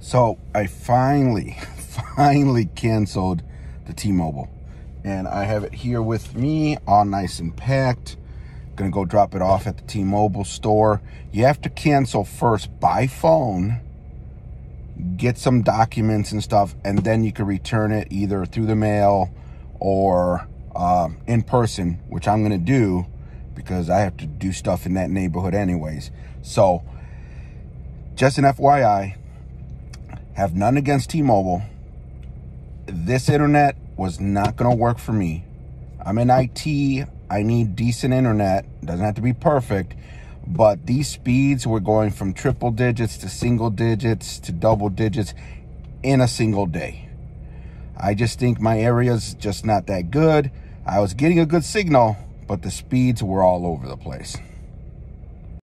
So I finally, finally canceled the T-Mobile. And I have it here with me, all nice and packed. Gonna go drop it off at the T-Mobile store. You have to cancel first by phone, get some documents and stuff, and then you can return it either through the mail or um, in person, which I'm gonna do because I have to do stuff in that neighborhood anyways. So, just an FYI, have none against T-Mobile. This internet was not going to work for me. I'm in IT. I need decent internet. Doesn't have to be perfect. But these speeds were going from triple digits to single digits to double digits in a single day. I just think my area's just not that good. I was getting a good signal, but the speeds were all over the place.